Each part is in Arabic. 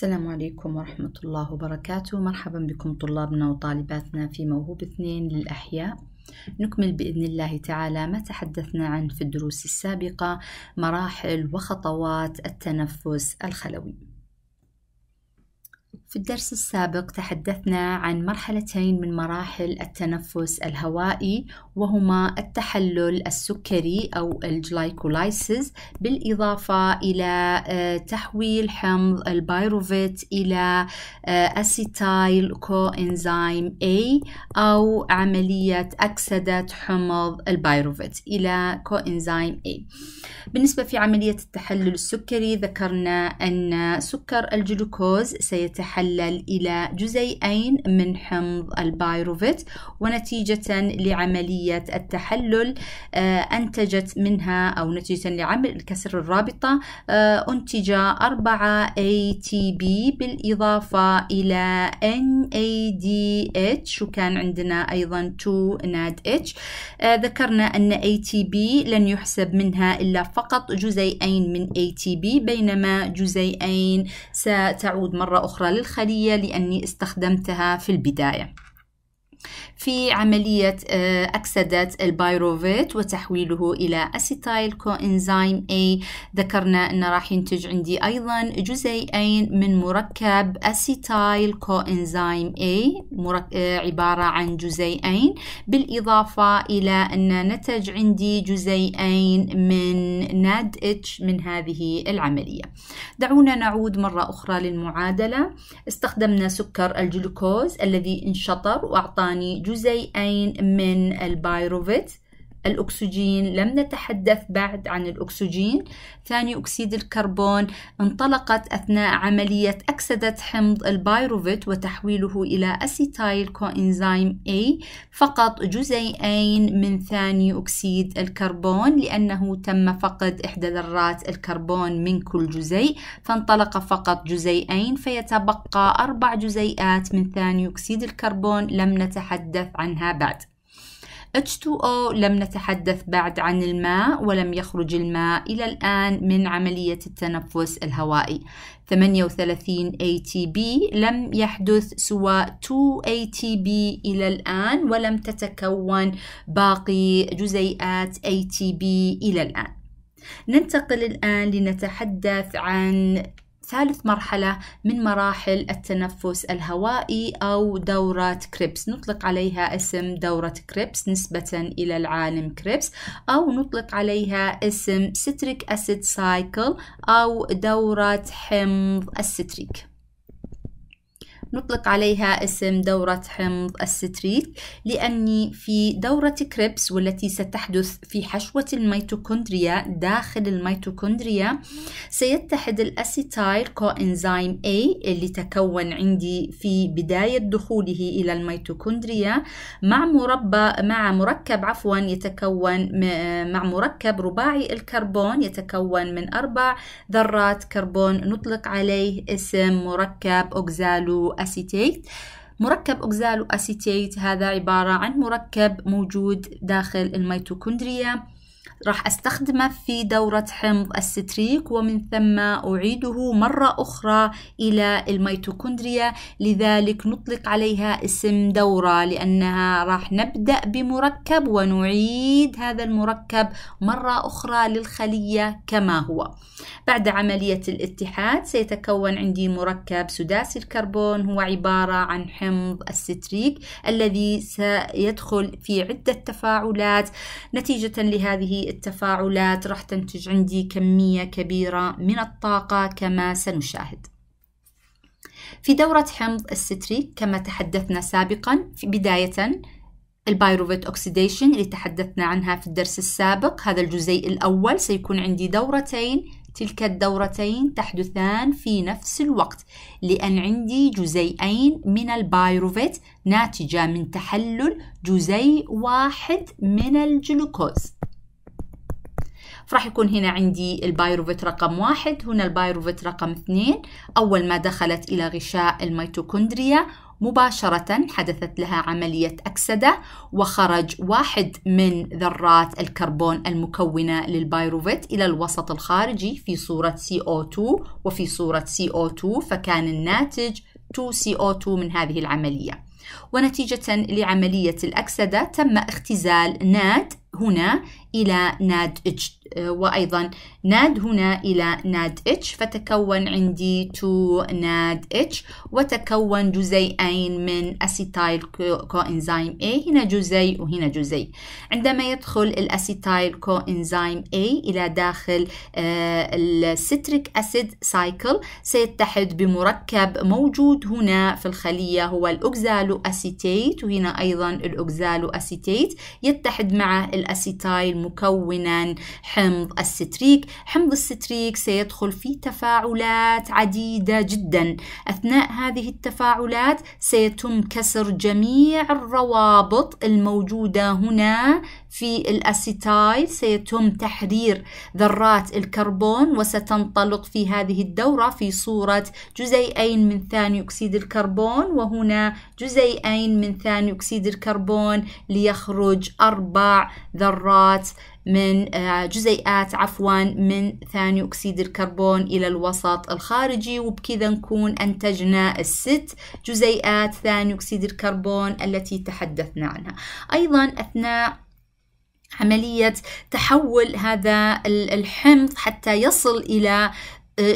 السلام عليكم ورحمة الله وبركاته. مرحبا بكم طلابنا وطالباتنا في موهوب اثنين للأحياء. نكمل بإذن الله تعالى ما تحدثنا عنه في الدروس السابقة مراحل وخطوات التنفس الخلوي. في الدرس السابق تحدثنا عن مرحلتين من مراحل التنفس الهوائي وهما التحلل السكري أو ال glycolysis بالإضافة إلى آه، تحويل حمض البايروفيت إلى acetyl coenzyme A أو عملية أكسدة حمض البايروفيت إلى coenzyme A. بالنسبة في عملية التحلل السكري ذكرنا أن سكر الجلوكوز سيتحلل تحلل إلى جزيئين من حمض البايروفيت ونتيجة لعملية التحلل آه، أنتجت منها أو نتيجة لعمل كسر الرابطة آه، أنتج 4 ATP بالإضافة إلى NADH وكان عندنا أيضا 2 NADH آه، ذكرنا أن ATP لن يحسب منها إلا فقط جزيئين من ATP بينما جزيئين ستعود مرة أخرى للخ الخلية لأني استخدمتها في البداية. في عملية آه، أكسدة البايروفيت وتحويله إلى acetyl coenzyme A. ذكرنا أنه راح ينتج عندي أيضا جزيئين من مركب acetyl coenzyme A آه، عبارة عن جزيئين. بالإضافة إلى أن نتج عندي جزيئين من NADH من هذه العملية. دعونا نعود مرة أخرى للمعادلة. استخدمنا سكر الجلوكوز الذي انشطر وأعطاني جزيئين من البايروفيت الأكسجين لم نتحدث بعد عن الأكسجين. ثاني أكسيد الكربون انطلقت أثناء عملية أكسدة حمض البايروفيت وتحويله إلى acetyl coenzyme A فقط جزيئين من ثاني أكسيد الكربون لأنه تم فقد إحدى ذرات الكربون من كل جزيء فانطلق فقط جزيئين فيتبقى أربع جزيئات من ثاني أكسيد الكربون لم نتحدث عنها بعد. H2O لم نتحدث بعد عن الماء ولم يخرج الماء إلى الآن من عملية التنفس الهوائي. 38 ATP لم يحدث سوى 2 ATP إلى الآن ولم تتكون باقي جزيئات ATP إلى الآن. ننتقل الآن لنتحدث عن ثالث مرحلة من مراحل التنفس الهوائي أو دورة كريبس. نطلق عليها اسم دورة كريبس نسبة إلى العالم كريبس أو نطلق عليها اسم citric acid cycle أو دورة حمض الستريك نطلق عليها اسم دورة حمض الستريك لأني في دورة كريبس والتي ستحدث في حشوة الميتوكوندريا داخل الميتوكوندريا سيتحد ال acetyl coenzyme A اللي تكون عندي في بداية دخوله إلى الميتوكوندريا مع مربى مع مركب عفوا يتكون مع مركب رباعي الكربون يتكون من أربع ذرات كربون. نطلق عليه اسم مركب oxaloacetate. مركب oxaloacetate هذا عبارة عن مركب موجود داخل الميتوكوندريا. راح أستخدمه في دورة حمض الستريك ومن ثم أعيده مرة أخرى إلى الميتوكوندريا لذلك نطلق عليها اسم دورة لأنها راح نبدأ بمركب ونعيد هذا المركب مرة أخرى للخلية كما هو. بعد عملية الاتحاد سيتكون عندي مركب سداسي الكربون هو عبارة عن حمض الستريك الذي سيدخل في عدة تفاعلات نتيجة لهذه التفاعلات راح تنتج عندي كمية كبيرة من الطاقة كما سنشاهد. في دورة حمض الستريك كما تحدثنا سابقا في بداية ال pyruvate oxidation اللي تحدثنا عنها في الدرس السابق هذا الجزيء الأول سيكون عندي دورتين تلك الدورتين تحدثان في نفس الوقت لأن عندي جزيئين من البايروفيت ناتجة من تحلل جزيء واحد من الجلوكوز. فراح يكون هنا عندي ال pyruvate رقم واحد هنا ال pyruvate رقم اثنين. أول ما دخلت إلى غشاء الميتوكوندريا مباشرة حدثت لها عملية أكسدة وخرج واحد من ذرات الكربون المكونة لل pyruvate إلى الوسط الخارجي في صورة CO2 وفي صورة CO2 فكان الناتج 2CO2 من هذه العملية. ونتيجة لعملية الأكسدة تم اختزال NAD هنا إلى NADH. وأيضا NAD هنا إلى NADH. فتكون عندي 2 NADH. وتكون جزيئين من acetyl coenzyme A. هنا جزيء وهنا جزيء. عندما يدخل ال acetyl coenzyme A إلى داخل ال citric acid cycle سيتحد بمركب موجود هنا في الخلية. هو ال oxaloacetate وهنا أيضا ال oxaloacetate يتحد مع ال acetyl مكونا. حمض الستريك. حمض الستريك سيدخل في تفاعلات عديدة جدا. أثناء هذه التفاعلات سيتم كسر جميع الروابط الموجودة هنا. في ال acetyl سيتم تحرير ذرات الكربون وستنطلق في هذه الدورة في صورة جزيئين من ثاني أكسيد الكربون وهنا جزيئين من ثاني أكسيد الكربون ليخرج أربع ذرات من آه، جزيئات عفوا من ثاني أكسيد الكربون إلى الوسط الخارجي. وبكذا نكون أنتجنا الست جزيئات ثاني أكسيد الكربون التي تحدثنا عنها. أيضا أثناء عملية تحول هذا الحمض حتى يصل إلى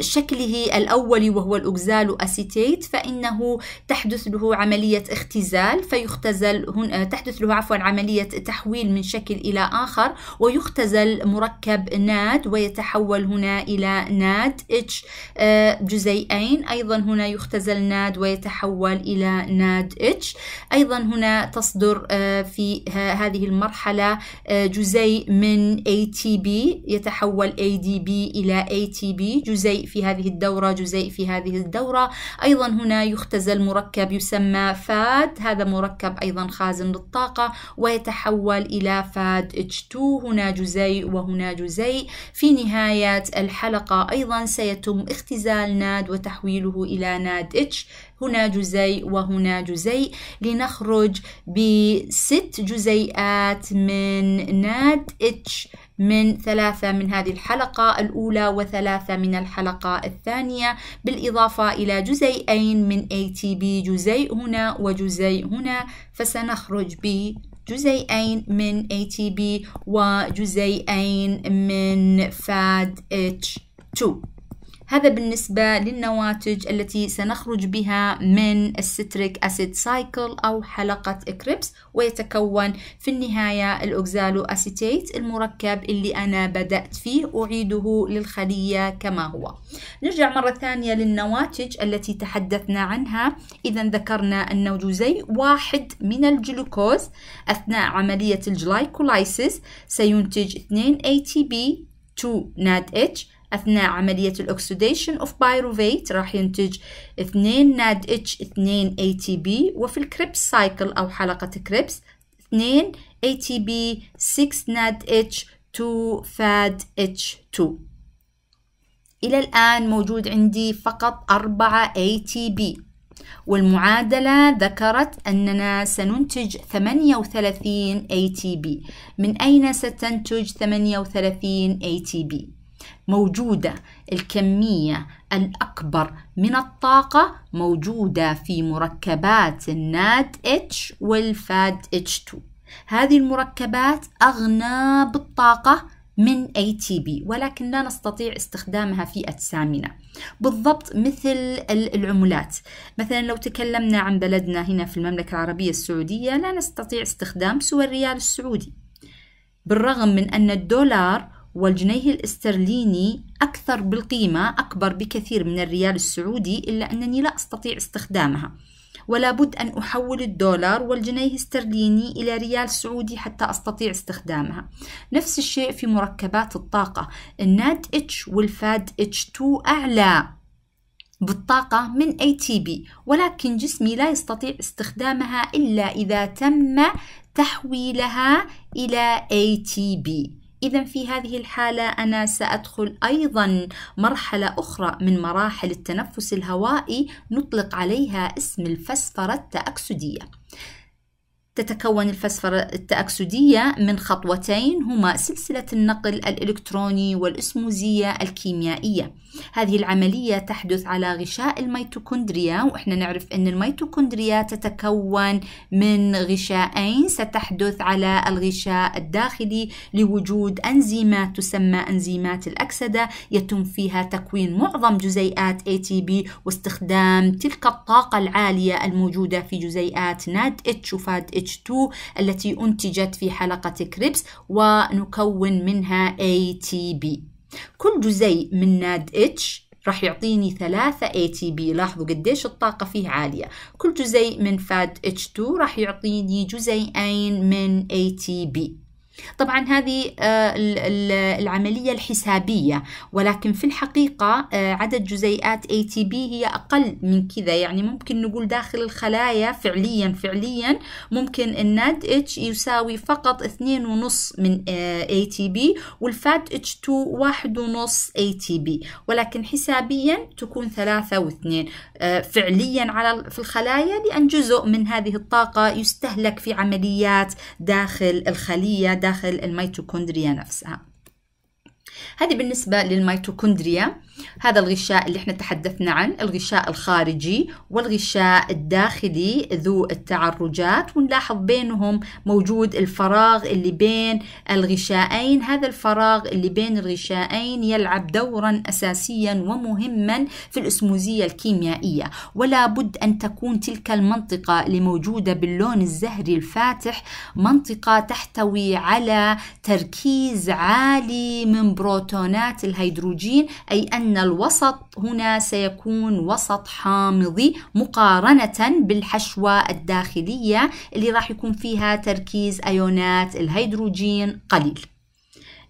شكله الأولي وهو الأوكزالو أسيتيت فإنه تحدث له عملية اختزال فيختزل هنا تحدث له عفوا عملية تحويل من شكل إلى آخر ويختزل مركب NAD ويتحول هنا إلى NADH آه، جزيئين. أيضا هنا يختزل NAD ويتحول إلى NADH أيضا هنا تصدر آه، في هذه المرحلة آه، جزيء من ATP يتحول ADP إلى ATP جزيء جزيء في هذه الدورة جزيء في هذه الدورة. أيضا هنا يختزل مركب يسمى FAD. هذا مركب أيضا خازن للطاقة ويتحول إلى FADH2 هنا جزيء وهنا جزيء. في نهاية الحلقة أيضا سيتم اختزال ناد وتحويله إلى ناد H. هنا جزيء وهنا جزيء. لنخرج بست جزيئات من ناد H. من ثلاثة من هذه الحلقة الأولى وثلاثة من الحلقة الثانية بالإضافة إلى جزيئين من ATP جزيء هنا وجزيء هنا فسنخرج ب جزيئين من ATP وجزيئين من FADH2 هذا بالنسبة للنواتج التي سنخرج بها من ال citric acid cycle أو حلقة كريبس ويتكون في النهاية ال oxaloacetate المركب اللي أنا بدأت فيه أعيده للخلية كما هو. نرجع مرة ثانية للنواتج التي تحدثنا عنها. إذا ذكرنا أنه جزيء واحد من الجلوكوز أثناء عملية ال glycolysis سينتج 2 ATP 2 NADH أثناء عملية ال oxidation of pyruvate راح ينتج 2 NADH 2 ATP وفي ال Krebs cycle أو حلقة كريبس 2 اي تي بي 6 ناد اتش 2 فاد اتش 2 إلى الآن موجود عندي فقط 4 اي تي بي والمعادلة ذكرت أننا سننتج 38 ATP من أين ستنتج 38 ATP؟ موجودة. الكمية الأكبر من الطاقة موجودة في مركبات الناد H والفاد H2 هذه المركبات أغنى بالطاقة من ATP ولكن لا نستطيع استخدامها في أجسامنا. بالضبط مثل العملات. مثلا لو تكلمنا عن بلدنا هنا في المملكة العربية السعودية لا نستطيع استخدام سوى الريال السعودي. بالرغم من أن الدولار والجنيه الاسترليني أكثر بالقيمة أكبر بكثير من الريال السعودي إلا أنني لا أستطيع استخدامها. ولا بد أن أحول الدولار والجنيه الاسترليني إلى ريال سعودي حتى أستطيع استخدامها. نفس الشيء في مركبات الطاقة. ال NADH وال FADH2 أعلى بالطاقة من ATP ولكن جسمي لا يستطيع استخدامها إلا إذا تم تحويلها إلى ATP إذا في هذه الحالة أنا سأدخل أيضا مرحلة أخرى من مراحل التنفس الهوائي نطلق عليها اسم الفسفرة التأكسدية. تتكون الفسفرة التأكسدية من خطوتين هما سلسلة النقل الإلكتروني والإسموزية الكيميائية. هذه العملية تحدث على غشاء الميتوكوندريا وإحنا نعرف أن الميتوكوندريا تتكون من غشاءين ستحدث على الغشاء الداخلي لوجود أنزيمات تسمى أنزيمات الأكسدة يتم فيها تكوين معظم جزيئات ATP واستخدام تلك الطاقة العالية الموجودة في جزيئات إتش و FADH2 التي أنتجت في حلقة كريبس ونكون منها ATP كل جزيء من ناد اتش راح يعطيني ثلاثة ATP لاحظوا قديش الطاقة فيه عالية. كل جزيء من فاد H2 راح يعطيني جزيئين من ATP طبعا هذه آه، العملية الحسابية ولكن في الحقيقة آه، عدد جزيئات ATP هي أقل من كذا. يعني ممكن نقول داخل الخلايا فعليا فعليا ممكن الناد H يساوي فقط اثنين ونص من آه، ATP والفات H2 واحد ونص ATP ولكن حسابيا تكون ثلاثة واثنين. فعليا على في الخلايا لأن جزء من هذه الطاقة يستهلك في عمليات داخل الخلية داخل الميتوكوندريا نفسها. هذه بالنسبة للميتوكوندريا. هذا الغشاء اللي إحنا تحدثنا عنه الغشاء الخارجي والغشاء الداخلي ذو التعرجات ونلاحظ بينهم موجود الفراغ اللي بين الغشائين هذا الفراغ اللي بين الغشائين يلعب دورا أساسيا ومهما في الأسموزية الكيميائية. ولا بد أن تكون تلك المنطقة اللي موجودة باللون الزهري الفاتح منطقة تحتوي على تركيز عالي من بروتونات الهيدروجين أي أن أن الوسط هنا سيكون وسط حامضي مقارنة بالحشوة الداخلية اللي راح يكون فيها تركيز أيونات الهيدروجين قليل.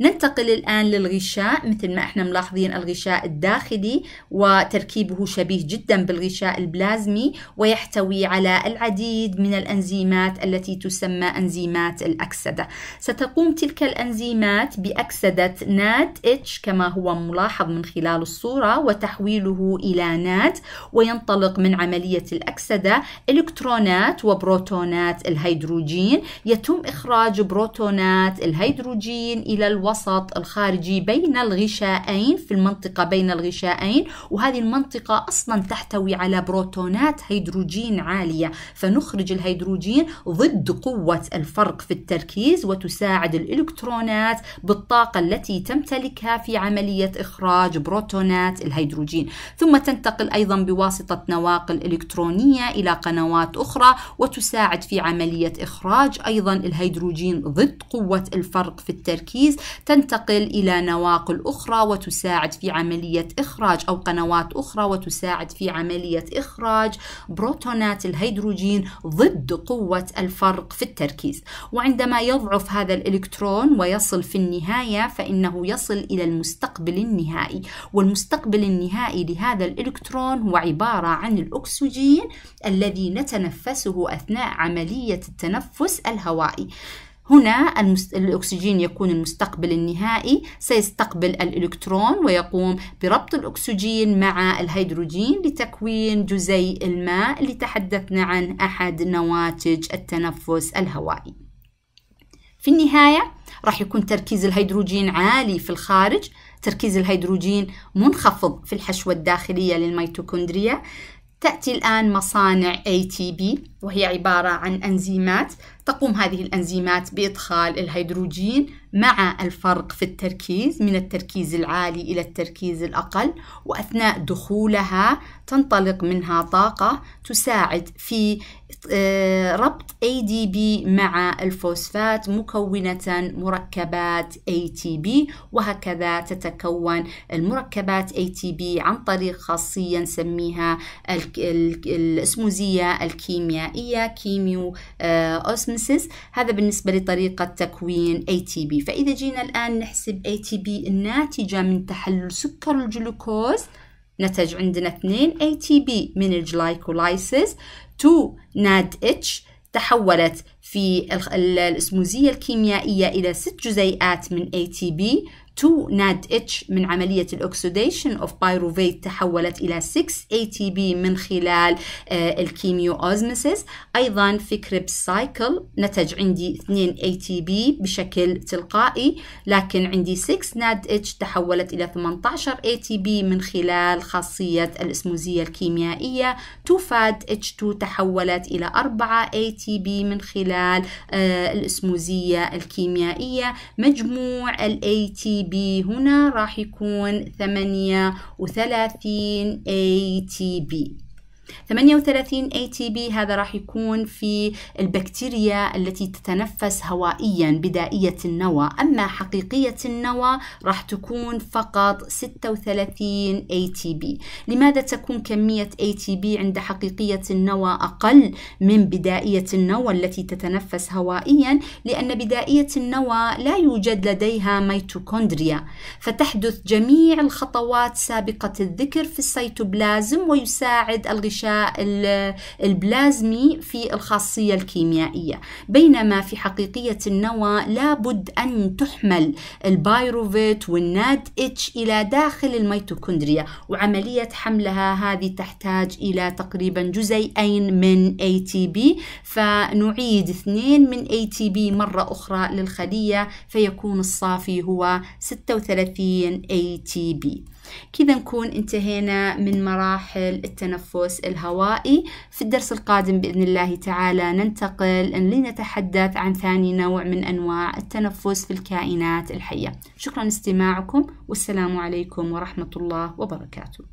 ننتقل الآن للغشاء مثل ما إحنا ملاحظين الغشاء الداخلي وتركيبه شبيه جدا بالغشاء البلازمي ويحتوي على العديد من الأنزيمات التي تسمى أنزيمات الأكسدة. ستقوم تلك الأنزيمات بأكسدة ناد اتش كما هو ملاحظ من خلال الصورة وتحويله إلى ناد وينطلق من عملية الأكسدة إلكترونات وبروتونات الهيدروجين. يتم إخراج بروتونات الهيدروجين إلى الوسط الوسط الخارجي بين الغشائين في المنطقة بين الغشائين وهذه المنطقة أصلا تحتوي على بروتونات هيدروجين عالية. فنخرج الهيدروجين ضد قوة الفرق في التركيز وتساعد الإلكترونات بالطاقة التي تمتلكها في عملية إخراج بروتونات الهيدروجين. ثم تنتقل أيضا بواسطة نواقل إلكترونية إلى قنوات أخرى وتساعد في عملية إخراج أيضا الهيدروجين ضد قوة الفرق في التركيز. تنتقل إلى نواقل أخرى وتساعد في عملية إخراج أو قنوات أخرى وتساعد في عملية إخراج بروتونات الهيدروجين ضد قوة الفرق في التركيز. وعندما يضعف هذا الإلكترون ويصل في النهاية فإنه يصل إلى المستقبل النهائي. والمستقبل النهائي لهذا الإلكترون هو عبارة عن الأكسجين الذي نتنفسه أثناء عملية التنفس الهوائي. هنا الأكسجين يكون المستقبل النهائي سيستقبل الإلكترون ويقوم بربط الأكسجين مع الهيدروجين لتكوين جزيء الماء اللي تحدثنا عن أحد نواتج التنفس الهوائي. في النهاية راح يكون تركيز الهيدروجين عالي في الخارج. تركيز الهيدروجين منخفض في الحشوة الداخلية للميتوكوندريا. تأتي الآن مصانع ATP وهي عبارة عن أنزيمات تقوم هذه الأنزيمات بإدخال الهيدروجين مع الفرق في التركيز من التركيز العالي إلى التركيز الأقل وأثناء دخولها تنطلق منها طاقة تساعد في آه، ربط ADP مع الفوسفات مكونة مركبات ATP وهكذا تتكون المركبات ATP عن طريق خاصية نسميها الإسموزية الكيميائية كيميو أوسمسيس هذا بالنسبة لطريقة تكوين ATP فإذا جينا الآن نحسب ATP الناتجة من تحلل سكر الجلوكوز نتج عندنا 2 ATP من ال glycolysis 2 NADH تحولت في الأسموزية الكيميائية إلى ست جزيئات من ATP 2 NADH من عملية ال oxidation of pyruvate تحولت إلى 6 ATP من خلال ال chemiosmosis أيضا في Krebs cycle نتج عندي 2 ATP بشكل تلقائي لكن عندي 6 ناد اتش تحولت إلى 18 ATP من خلال خاصية الإسموزية الكيميائية. 2 فاد H2 تحولت إلى 4 ATP من خلال الإسموزية الكيميائية. مجموع ال ATP بي هنا راح يكون ثمانية وثلاثين ATP 38 ATP هذا راح يكون في البكتيريا التي تتنفس هوائيا بدائية النوى. أما حقيقية النوى راح تكون فقط 36 ATP لماذا تكون كمية ATP عند حقيقية النوى أقل من بدائية النوى التي تتنفس هوائيا؟ لأن بدائية النوى لا يوجد لديها ميتوكوندريا. فتحدث جميع الخطوات سابقة الذكر في السيتوبلازم ويساعد الغشاء الغشاء البلازمي في الخاصية الكيميائية. بينما في حقيقية النوى لابد أن تحمل البايروفيت وال NADH إلى داخل الميتوكوندريا وعملية حملها هذه تحتاج إلى تقريبا جزيئين من ATP فنعيد اثنين من ATP مرة أخرى للخلية فيكون الصافي هو 36 ATP كذا نكون انتهينا من مراحل التنفس الهوائي. في الدرس القادم بإذن الله تعالى ننتقل لنتحدث عن ثاني نوع من أنواع التنفس في الكائنات الحية. شكرا لاستماعكم والسلام عليكم ورحمة الله وبركاته.